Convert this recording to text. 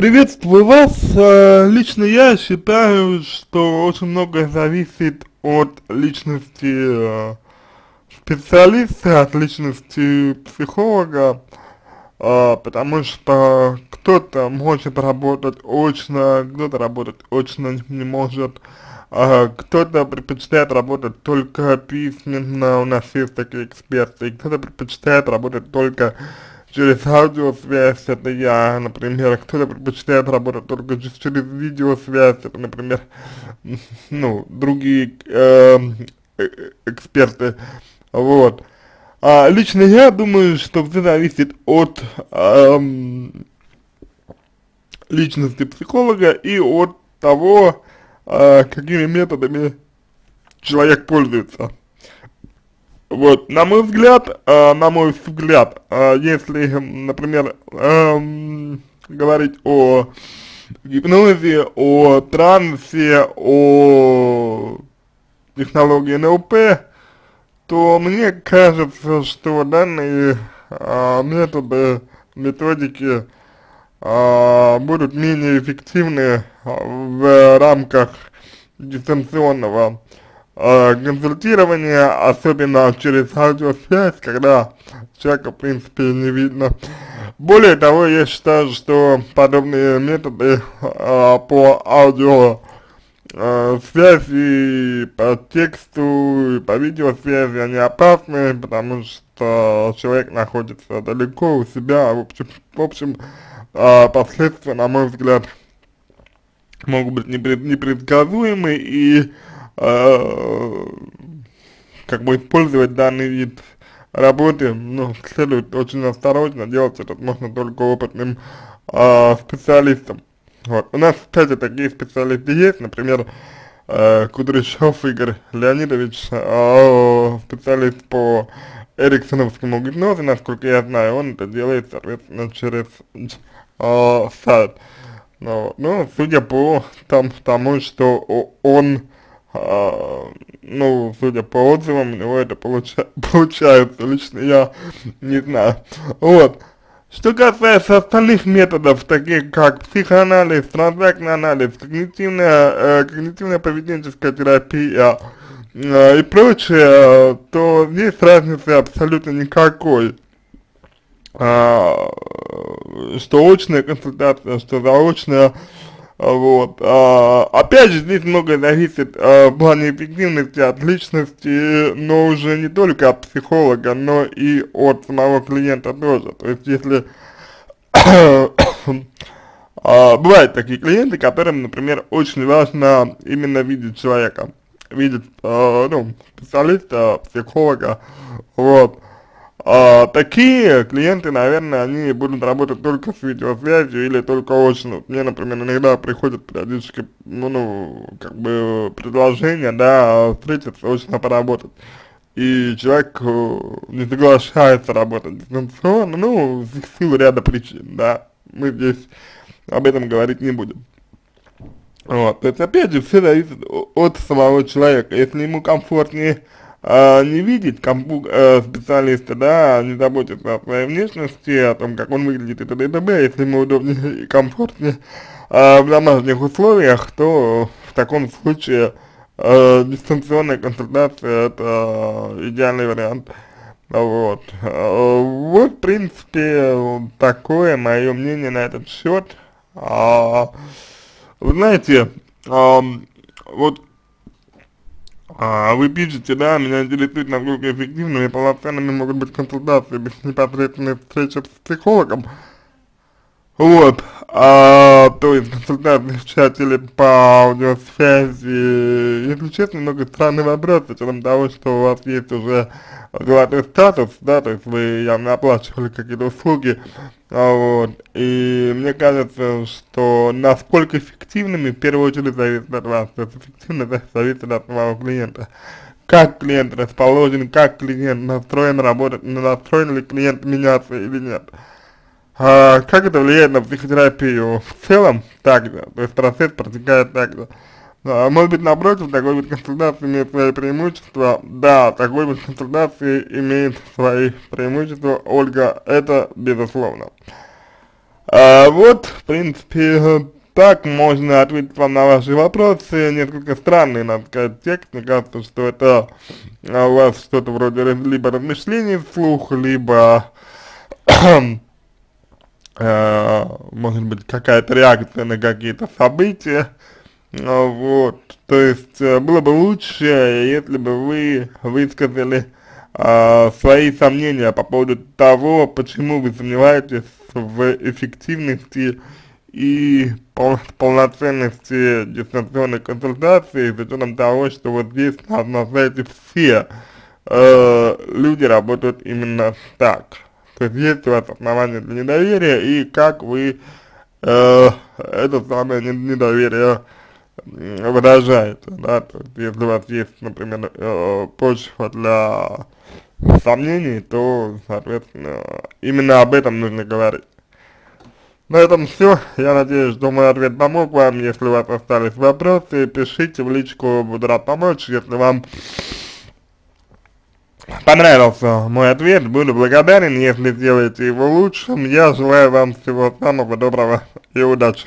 Приветствую вас. Э, лично я считаю, что очень многое зависит от личности э, специалиста, от личности психолога, э, потому что кто-то может работать очно, кто-то работать очно не может, кто-то предпочитает работать только письменно, у нас есть такие эксперты, кто-то предпочитает работать только через аудиосвязь, это я, например, кто-то предпочитает работать только через видеосвязь, это, например, ну, другие эм, э, эксперты, вот. А лично я думаю, что все зависит от э, личности психолога и от того, э, какими методами человек пользуется. Вот, на мой взгляд, э, на мой взгляд, э, если, например, э, говорить о гипнозе, о трансе, о технологии НЛП, то мне кажется, что данные э, методы, методики э, будут менее эффективны в рамках дистанционного э, консультирование, особенно через аудиосвязь, когда человека, в принципе, не видно. Более того, я считаю, что подобные методы э, по аудио э, по тексту и по видеосвязи, они опасны, потому что человек находится далеко у себя, в общем, в общем э, последствия, на мой взгляд, могут быть непредсказуемы и э, как бы использовать данный вид работы, ну, следует очень осторожно, делать это можно только опытным э, специалистам. Вот. У нас, кстати, такие специалисты есть, например, э, Кудряшов Игорь Леонидович, э, специалист по эриксоновскому гипнозу, насколько я знаю, он это делает, соответственно, через э, сайт. Но, ну, судя по там, тому, что он а, ну, судя по отзывам, у него это получа получается, лично я не знаю. Вот. Что касается остальных методов, таких как психоанализ, транзактный анализ, когнитивная, э, когнитивная поведенческая терапия э, и прочее, то здесь разницы абсолютно никакой. А, что очная консультация, что заочная вот. А, опять же, здесь многое зависит а, в плане эффективности от личности, но уже не только от психолога, но и от самого клиента тоже. То есть, если а, бывают такие клиенты, которым, например, очень важно именно видеть человека, видеть, а, ну, специалиста, психолога, вот. А, такие клиенты, наверное, они будут работать только с видеосвязью или только очно. Мне, например, иногда приходят периодически, ну, ну, как бы предложения, да, встретиться, очно поработать. И человек э, не соглашается работать дистанционно, ну, в силу ряда причин, да. Мы здесь об этом говорить не будем. Вот, то есть, опять же, все зависит от самого человека. Если ему комфортнее э, не видеть компу, э, специалиста, да, не заботиться о своей внешности, о том, как он выглядит и т.д. и т.д., если ему удобнее и комфортнее э, в домашних условиях, то в таком случае э, дистанционная консультация это идеальный вариант. Вот. Вот, в принципе, такое мое мнение на этот счет. А, вы знаете, а, вот а, вы пишете, да, меня интересует, насколько эффективными и полноценными могут быть консультации без непосредственной встречи с психологом. Вот, а, то есть чате или по аудиосвязи, если честно, немного странный вопрос, с учетом того, что у вас есть уже золотой статус, да, то есть вы явно оплачивали какие-то услуги, а, вот, и мне кажется, что насколько эффективными, в первую очередь, зависит от вас, то есть эффективность зависит от самого клиента. Как клиент расположен, как клиент настроен работать, настроен ли клиент меняться или нет. А, как это влияет на психотерапию в целом? Также, то есть процесс протекает также. А, может быть, напротив, такой вид консультации имеет свои преимущества. Да, такой вид консультации имеет свои преимущества, Ольга, это безусловно. А, вот, в принципе, так можно ответить вам на ваши вопросы. Несколько странный, надо сказать, текст. Мне кажется, что это а, у вас что-то вроде либо размышлений вслух, либо э, может быть какая-то реакция на какие-то события. А, вот, то есть э, было бы лучше, если бы вы высказали э, свои сомнения по поводу того, почему вы сомневаетесь в эффективности и пол полноценности дистанционной консультации, с учетом того, что вот здесь на, сайте все э, люди работают именно так. То есть у вас основания для недоверия и как вы э, это самое недоверие выражаете, да, то есть если у вас есть, например, э, почва для сомнений, то, соответственно, именно об этом нужно говорить. На этом все. Я надеюсь, что мой ответ помог вам. Если у вас остались вопросы, пишите в личку, буду рад помочь. Если вам понравился мой ответ, буду благодарен, если сделаете его лучшим. Я желаю вам всего самого доброго и удачи.